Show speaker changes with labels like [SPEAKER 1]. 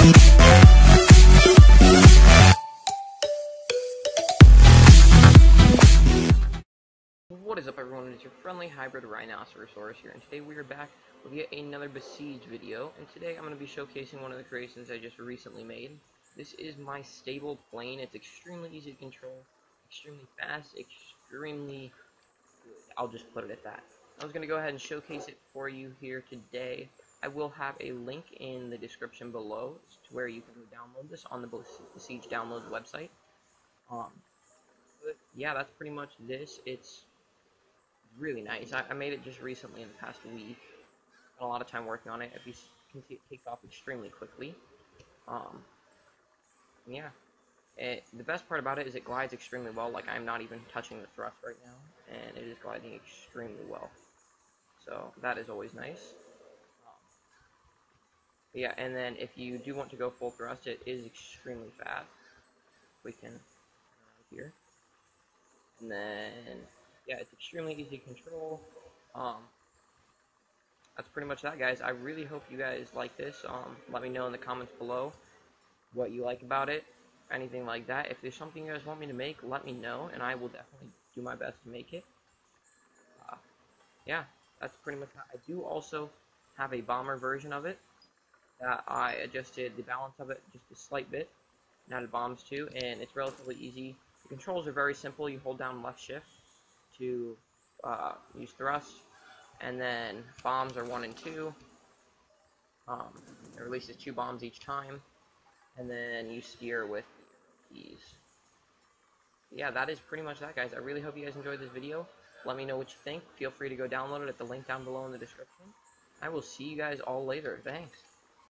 [SPEAKER 1] What is up everyone, it's your friendly hybrid Rhinocerasaurus here, and today we are back with yet another Besiege video, and today I'm going to be showcasing one of the creations I just recently made. This is my stable plane, it's extremely easy to control, extremely fast, extremely good. I'll just put it at that. I was going to go ahead and showcase it for you here today. I will have a link in the description below to where you can download this on the Siege Downloads website. Um, yeah, that's pretty much this. It's really nice. I, I, made it just recently in the past week. Spent a lot of time working on it. As you can see, it takes off extremely quickly. Um, yeah. It, the best part about it is it glides extremely well. Like, I'm not even touching the thrust right now, and it is gliding extremely well. So, that is always nice. Yeah, and then if you do want to go full thrust, it is extremely fast. We can, uh, here. And then yeah, it's extremely easy to control. Um, that's pretty much that, guys. I really hope you guys like this. Um, let me know in the comments below what you like about it, anything like that. If there's something you guys want me to make, let me know, and I will definitely do my best to make it. Uh, yeah, that's pretty much that. I do also have a bomber version of it that I adjusted the balance of it just a slight bit and added bombs to, and it's relatively easy. The controls are very simple. You hold down left shift to uh, use thrust, and then bombs are one and two. Um, it releases two bombs each time, and then you steer with these. Yeah, that is pretty much that, guys. I really hope you guys enjoyed this video. Let me know what you think. Feel free to go download it at the link down below in the description. I will see you guys all later. Thanks.